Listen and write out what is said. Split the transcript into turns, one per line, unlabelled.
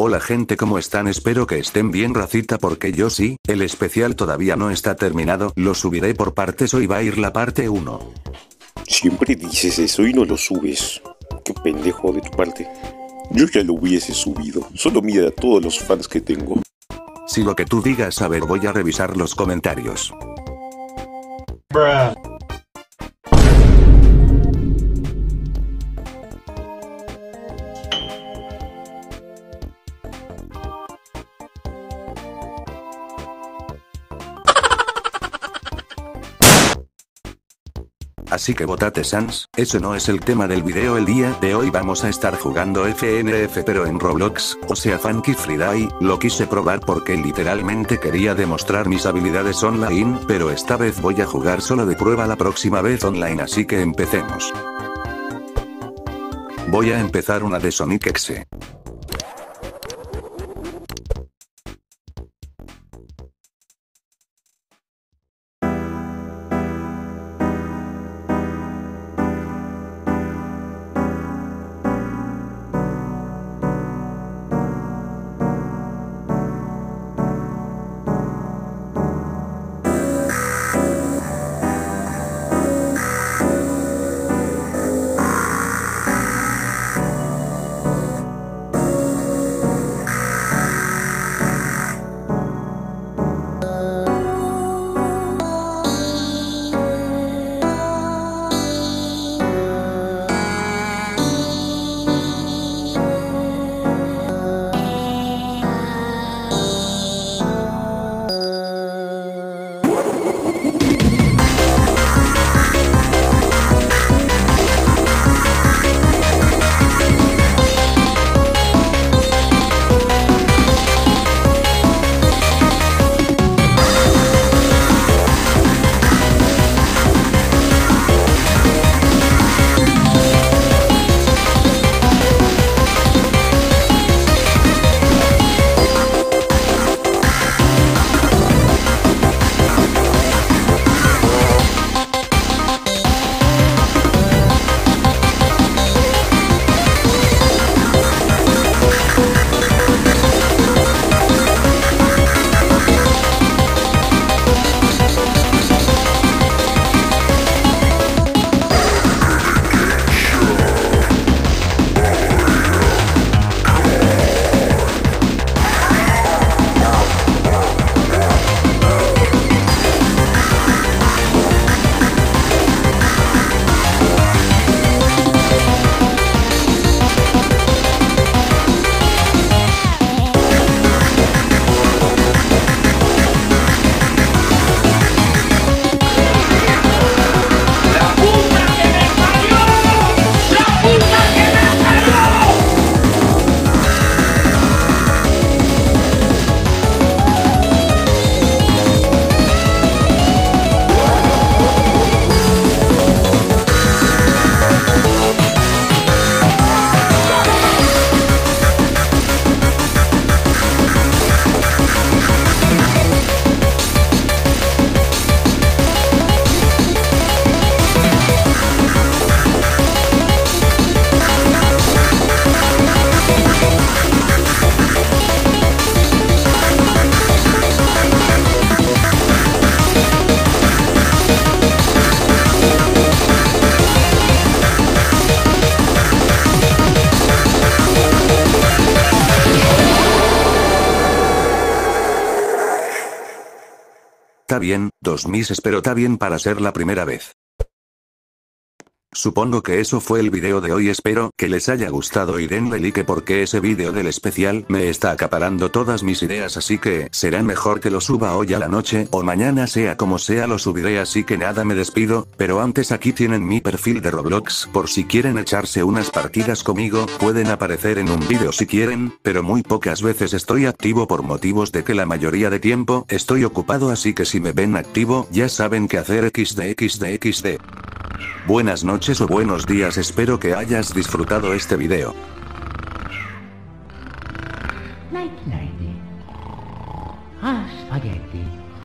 Hola gente ¿cómo están? Espero que estén bien racita porque yo sí, el especial todavía no está terminado, lo subiré por partes hoy va a ir la parte 1.
Siempre dices eso y no lo subes. Qué pendejo de tu parte. Yo ya lo hubiese subido, solo mira a todos los fans que tengo.
Si lo que tú digas a ver voy a revisar los comentarios. Así que votate Sans, eso no es el tema del video el día de hoy vamos a estar jugando FNF pero en Roblox, o sea Funky Friday, lo quise probar porque literalmente quería demostrar mis habilidades online, pero esta vez voy a jugar solo de prueba la próxima vez online así que empecemos. Voy a empezar una de Sonic X. Está bien, dos mises pero está bien para ser la primera vez. Supongo que eso fue el video de hoy espero que les haya gustado y denle like porque ese video del especial me está acaparando todas mis ideas así que será mejor que lo suba hoy a la noche o mañana sea como sea lo subiré así que nada me despido, pero antes aquí tienen mi perfil de Roblox por si quieren echarse unas partidas conmigo, pueden aparecer en un video si quieren, pero muy pocas veces estoy activo por motivos de que la mayoría de tiempo estoy ocupado así que si me ven activo ya saben qué hacer xd xd xd. Buenas noches o buenos días espero que hayas disfrutado este video.